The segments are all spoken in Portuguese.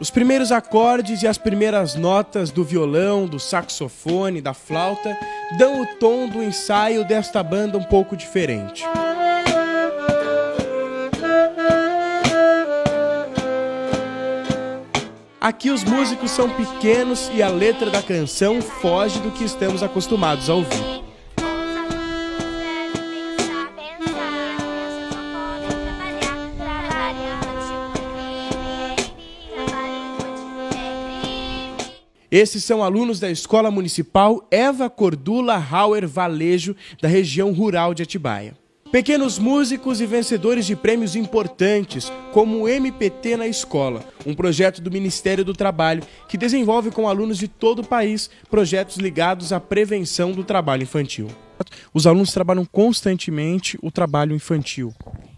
Os primeiros acordes e as primeiras notas do violão, do saxofone, da flauta dão o tom do ensaio desta banda um pouco diferente. Aqui os músicos são pequenos e a letra da canção foge do que estamos acostumados a ouvir. Esses são alunos da Escola Municipal Eva Cordula Hauer Valejo, da região rural de Atibaia. Pequenos músicos e vencedores de prêmios importantes, como o MPT na Escola, um projeto do Ministério do Trabalho que desenvolve com alunos de todo o país projetos ligados à prevenção do trabalho infantil. Os alunos trabalham constantemente o trabalho infantil.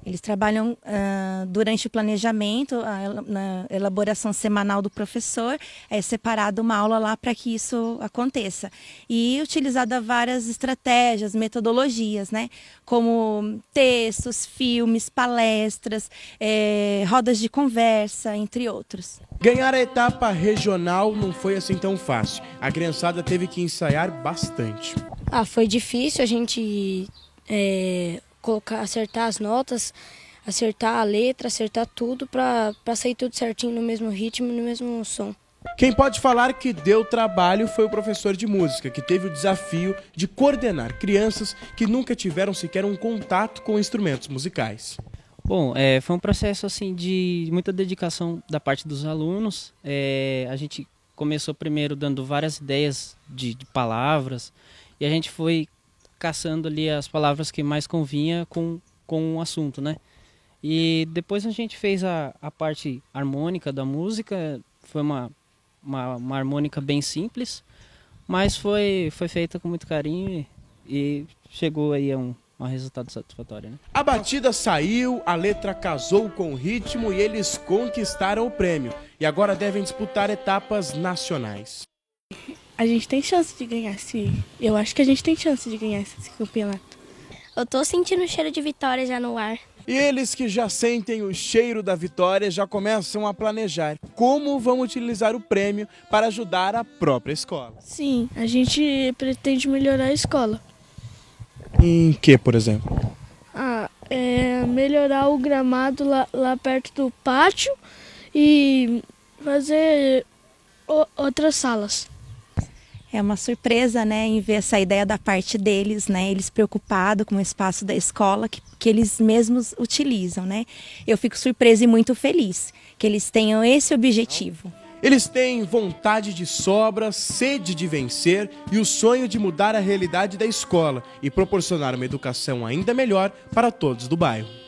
Eles trabalham uh, durante o planejamento, a, na elaboração semanal do professor, é separada uma aula lá para que isso aconteça. E utilizada várias estratégias, metodologias, né? Como textos, filmes, palestras, é, rodas de conversa, entre outros. Ganhar a etapa regional não foi assim tão fácil. A criançada teve que ensaiar bastante. Ah, foi difícil a gente é, colocar, acertar as notas, acertar a letra, acertar tudo para sair tudo certinho no mesmo ritmo, no mesmo som. Quem pode falar que deu trabalho foi o professor de música, que teve o desafio de coordenar crianças que nunca tiveram sequer um contato com instrumentos musicais. Bom, é, foi um processo assim de muita dedicação da parte dos alunos. É, a gente começou primeiro dando várias ideias de, de palavras e a gente foi caçando ali as palavras que mais convinha com, com o assunto, né? E depois a gente fez a, a parte harmônica da música, foi uma, uma, uma harmônica bem simples, mas foi, foi feita com muito carinho e, e chegou aí a um, um resultado satisfatório. Né? A batida saiu, a letra casou com o ritmo e eles conquistaram o prêmio. E agora devem disputar etapas nacionais a gente tem chance de ganhar esse. Eu acho que a gente tem chance de ganhar esse campeonato. Eu tô sentindo o cheiro de vitória já no ar. E eles que já sentem o cheiro da vitória já começam a planejar como vão utilizar o prêmio para ajudar a própria escola. Sim, a gente pretende melhorar a escola. Em que, por exemplo? Ah, é melhorar o gramado lá, lá perto do pátio e fazer outras salas é uma surpresa, né, em ver essa ideia da parte deles, né, eles preocupados com o espaço da escola que, que eles mesmos utilizam, né. Eu fico surpresa e muito feliz que eles tenham esse objetivo. Eles têm vontade de sobra, sede de vencer e o sonho de mudar a realidade da escola e proporcionar uma educação ainda melhor para todos do bairro.